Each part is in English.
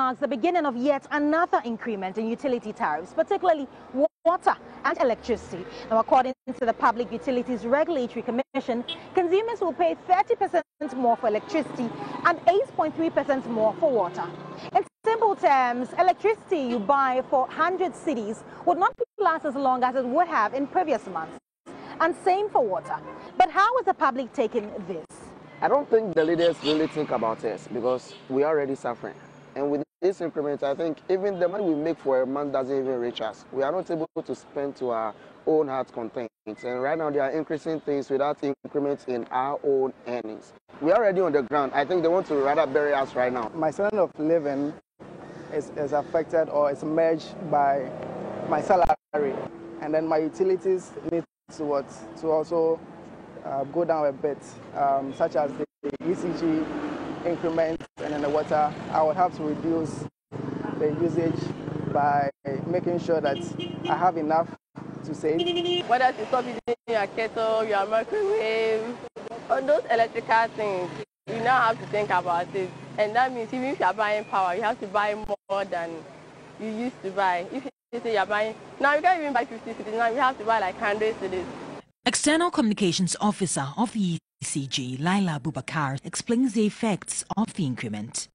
marks the beginning of yet another increment in utility tariffs, particularly water and electricity. Now, according to the Public Utilities Regulatory Commission, consumers will pay 30% more for electricity and 8.3% more for water. In simple terms, electricity you buy for 100 cedis would not last as long as it would have in previous months. And same for water. But how is the public taking this? I don't think the leaders really think about us because we are already suffering. And with this increment, I think even the money we make for a month doesn't even reach us. We are not able to spend to our own heart content. And right now they are increasing things without increments in our own earnings. We are already on the ground. I think they want to rather bury us right now. My standard of living is, is affected or is merged by my salary. And then my utilities need to, what, to also uh, go down a bit, um, such as the, the ECG increment and then the water, I would have to reduce the usage by making sure that I have enough to save. Whether to stop using your kettle, your microwave, all those electrical things, you now have to think about it. And that means even if you are buying power, you have to buy more than you used to buy. If you say you're buying, now you can't even buy 50 cedis, now you have to buy like 100 cedis. External Communications Officer of the ECG, Laila Bubakar, explains the effects of the increment.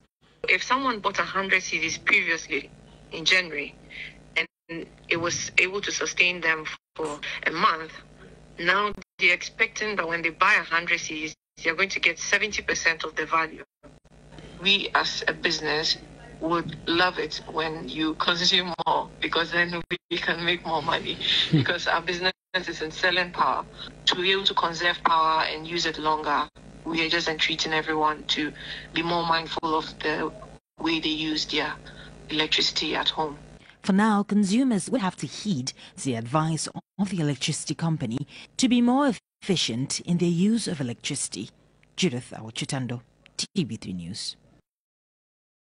If someone bought 100 cedis previously in January and it was able to sustain them for a month, now they're expecting that when they buy 100 cedis, they're going to get 70% of the value. We as a business would love it when you consume more because then we can make more money because our business is in selling power. To be able to conserve power and use it longer, we are just entreating everyone to be more mindful of the way they use their electricity at home. For now, consumers will have to heed the advice of the electricity company to be more efficient in their use of electricity. Judith Awachutando, TV3 News.